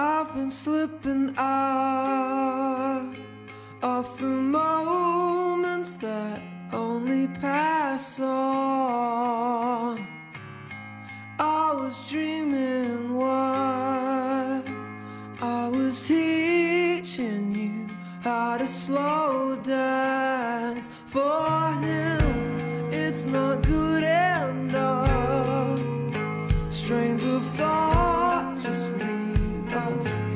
I've been slipping out of the moments that only pass on. I was dreaming what I was teaching you how to slow dance for him. It's not good.